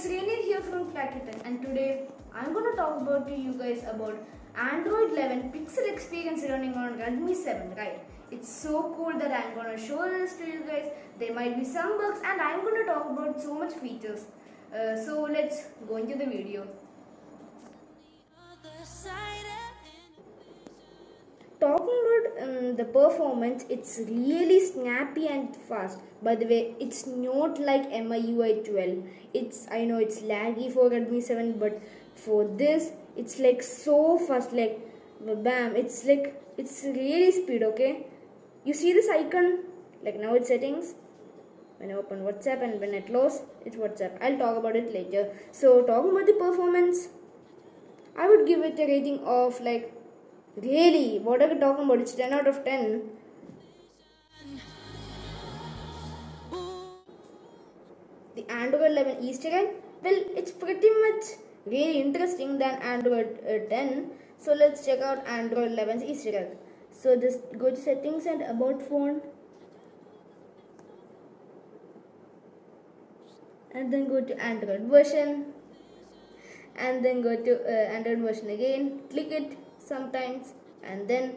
Srini here from Kracky Tech and today I'm going to talk about to you guys about Android 11 Pixel experience running on Redmi 7, right? It's so cool that I'm going to show this to you guys. There might be some bugs and I'm going to talk about so much features. Uh, so let's go into the video. Talking about um, the performance, it's really snappy and fast. By the way, it's not like MIUI 12. It's I know it's laggy for Redmi 7, but for this, it's like so fast. Like bam, it's like it's really speed. Okay, you see this icon? Like now it's settings. When I open WhatsApp and when I close, it's WhatsApp. I'll talk about it later. So talking about the performance, I would give it a rating of like Really? What are we talking about? It's 10 out of 10. The Android 11 Easter egg? Well, it's pretty much really interesting than Android uh, 10. So let's check out Android 11's Easter egg. So just go to settings and about phone. And then go to Android version. And then go to uh, Android version again. Click it sometimes. And then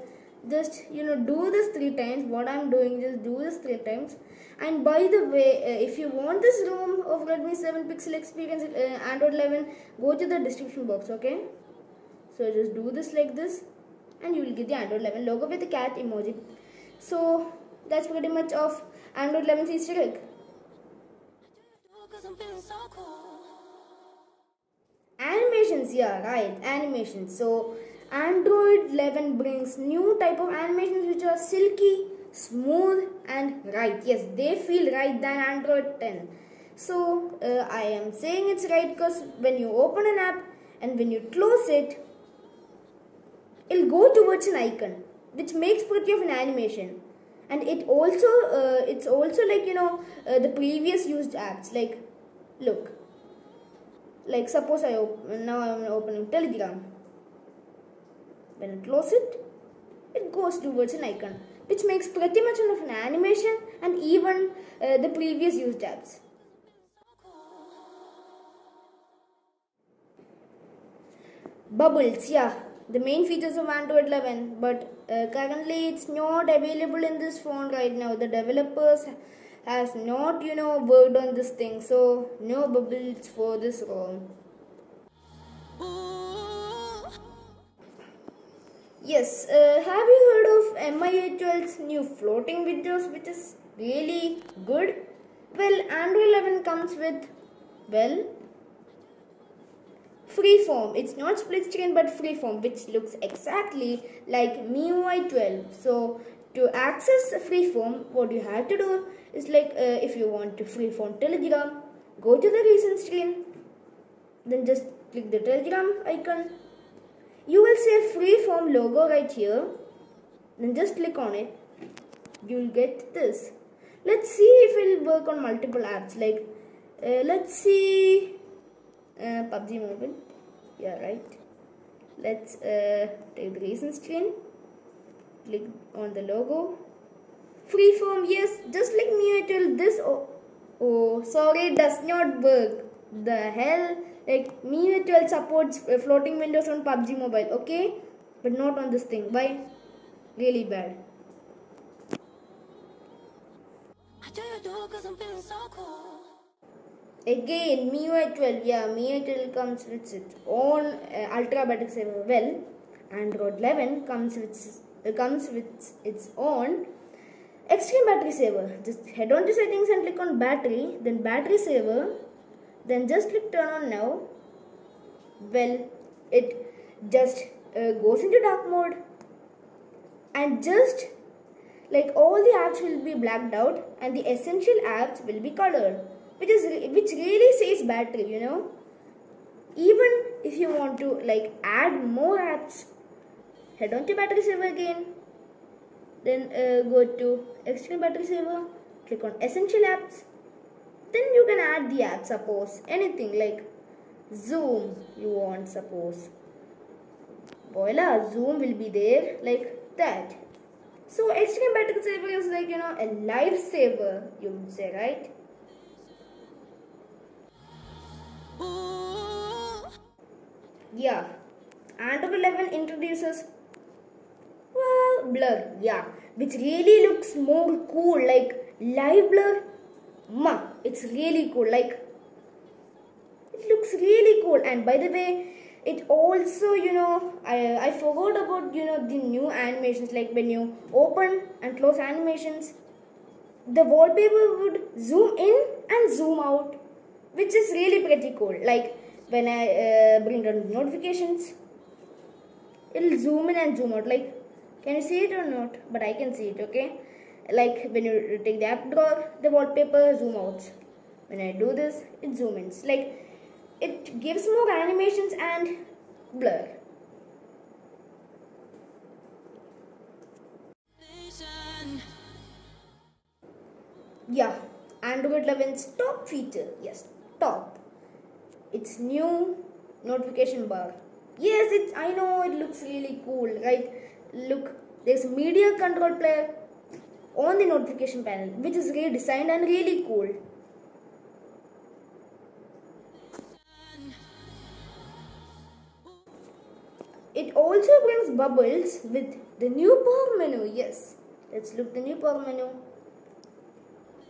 just you know do this three times. What i'm doing just do this three times. And by the way uh, if you want this ROM of redmi 7 pixel experience uh, android 11 go to the description box okay? So just do this like this and you will get the android 11 logo with the cat emoji. So that's pretty much of android 11's easter egg animations yeah right. Animations. So Android 11 brings new type of animations which are silky, smooth and right. Yes, they feel right than Android 10. So uh, I am saying it's right because when you open an app and when you close it, it'll go towards an icon which makes pretty of an animation. And it also, uh, it's also like, you know, uh, the previous used apps. Like, look, like suppose I open, now I'm opening Telegram when I close it, it goes towards an icon, which makes pretty much of an animation and even uh, the previous used apps. Bubbles, yeah, the main features of Android 11, but uh, currently it's not available in this phone right now. The developers has not, you know, worked on this thing, so no bubbles for this ROM. Yes, uh, have you heard of 12's new floating windows which is really good? Well, Android 11 comes with, well, freeform. It's not split screen but freeform which looks exactly like MIUI 12. So, to access freeform, what you have to do is like uh, if you want to freeform Telegram, go to the recent screen, then just click the Telegram icon you will see a freeform logo right here. Then just click on it. You'll get this. Let's see if it'll work on multiple apps. Like uh, let's see uh, PUBG Mobile. Yeah right. Let's uh, take the recent screen. Click on the logo. Freeform yes. Just like tell this oh, oh sorry it does not work. The hell like MIUI 12 supports floating windows on PUBG Mobile, okay? But not on this thing. Why? Really bad. Again, MIUI 12, yeah, MIUI 12 comes with its own uh, ultra battery saver. Well, Android 11 comes with uh, comes with its own extreme battery saver. Just head on to settings and click on battery, then battery saver, then just click turn on now. Well it just uh, goes into dark mode. And just like all the apps will be blacked out and the essential apps will be colored which is which really saves battery you know. Even if you want to like add more apps head on to battery saver again. Then uh, go to extreme battery saver click on essential apps then you can add the app suppose. Anything like zoom you want suppose. Voila zoom will be there like that. So extreme battery saver is like you know a lifesaver you would say right? Yeah. Android 11 introduces well blur yeah. Which really looks more cool like live blur ma it's really cool like it looks really cool. And by the way it also you know i i forgot about you know the new animations like when you open and close animations the wallpaper would zoom in and zoom out which is really pretty cool. Like when i uh, bring on notifications it'll zoom in and zoom out. Like can you see it or not? But i can see it okay like when you take the app drawer the wallpaper zoom out when i do this it zoom ins. Like it gives more animations and blur. Yeah android 11's top feature. Yes top. It's new notification bar. Yes it's i know it looks really cool right? Look there's media control player on the notification panel which is really designed and really cool. It also brings bubbles with the new power menu. Yes let's look the new power menu.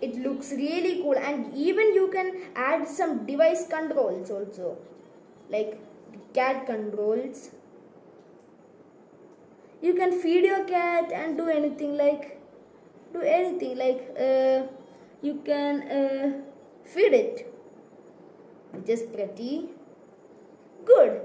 It looks really cool and even you can add some device controls also like cat controls. You can feed your cat and do anything like do anything like uh, you can uh, feed it which is pretty good.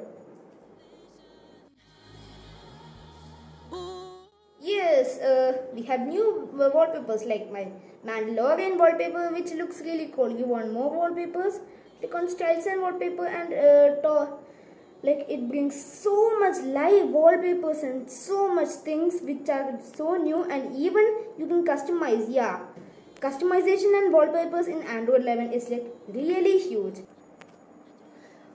Yes uh, we have new wallpapers like my mandalorian wallpaper which looks really cool. You want more wallpapers? Click on styles and wallpaper and uh, like it brings so much live wallpapers and so much things which are so new and even you can customize yeah customization and wallpapers in android 11 is like really huge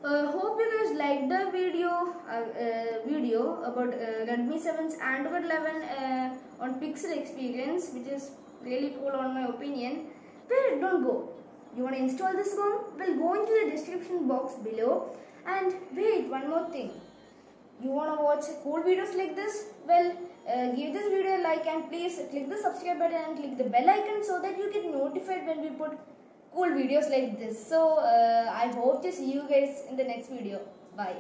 uh, hope you guys liked the video uh, uh, video about uh, Redmi 7's Android 11 uh, on Pixel experience, which is really cool on my opinion. but don't go. You want to install this ROM? Well, go into the description box below. And wait, one more thing. You want to watch cool videos like this? Well, uh, give this video a like and please click the subscribe button and click the bell icon so that you get notified when we put cool videos like this. So uh, I hope to see you guys in the next video. Bye.